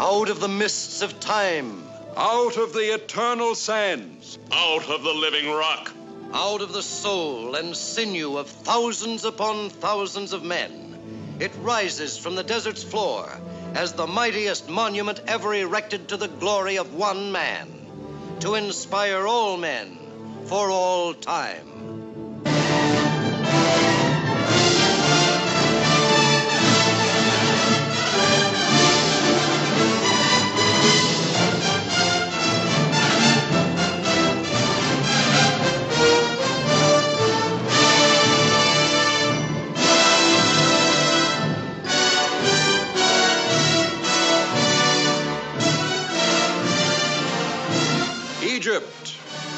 Out of the mists of time. Out of the eternal sands. Out of the living rock. Out of the soul and sinew of thousands upon thousands of men. It rises from the desert's floor as the mightiest monument ever erected to the glory of one man. To inspire all men for all time. Egypt,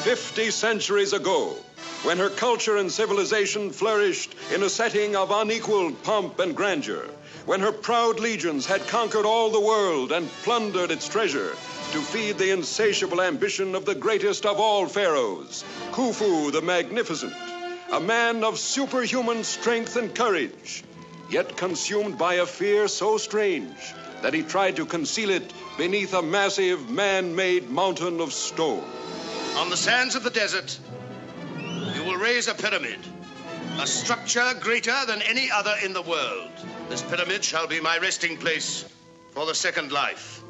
50 centuries ago, when her culture and civilization flourished in a setting of unequaled pomp and grandeur, when her proud legions had conquered all the world and plundered its treasure to feed the insatiable ambition of the greatest of all pharaohs, Khufu the Magnificent, a man of superhuman strength and courage, yet consumed by a fear so strange that he tried to conceal it beneath a massive man made mountain of stone. On the sands of the desert, you will raise a pyramid, a structure greater than any other in the world. This pyramid shall be my resting place for the second life.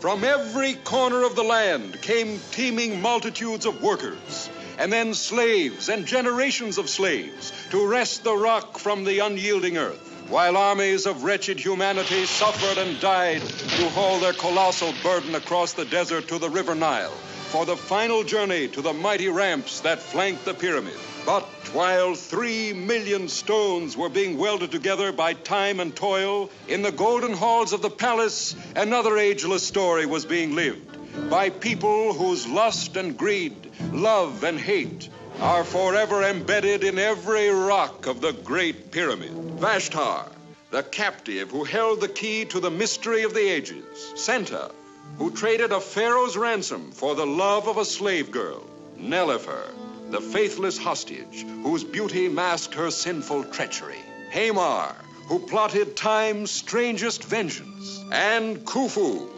From every corner of the land came teeming multitudes of workers, and then slaves and generations of slaves to wrest the rock from the unyielding earth, while armies of wretched humanity suffered and died to haul their colossal burden across the desert to the River Nile for the final journey to the mighty ramps that flanked the pyramid. But while three million stones were being welded together by time and toil, in the golden halls of the palace, another ageless story was being lived by people whose lust and greed, love and hate are forever embedded in every rock of the Great Pyramid. Vashtar, the captive who held the key to the mystery of the ages. Senta, who traded a pharaoh's ransom for the love of a slave girl. Nellifer, the faithless hostage whose beauty masked her sinful treachery. Hamar, who plotted time's strangest vengeance. And Khufu,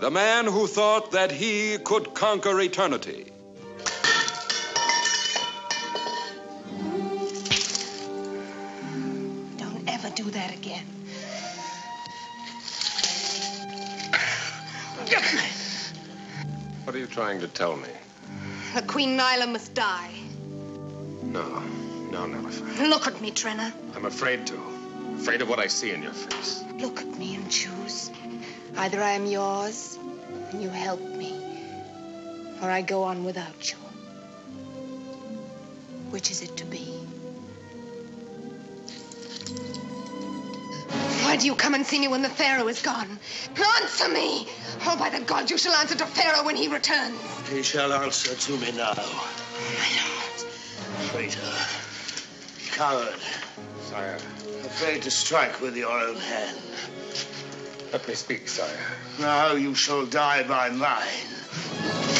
the man who thought that he could conquer eternity. Do that again. What are you trying to tell me? The Queen Nailla must die. No, no, Nellifer. Look at me, Treneh. I'm afraid to. Afraid of what I see in your face. Look at me and choose. Either I am yours and you help me, or I go on without you. Which is it to be? Why do you come and see me when the Pharaoh is gone? Answer me! Oh, by the gods, you shall answer to Pharaoh when he returns. He shall answer to me now. My lord. Traitor. Coward. Sire, Afraid to strike with your own hand. let me speak, sire. Now you shall die by mine.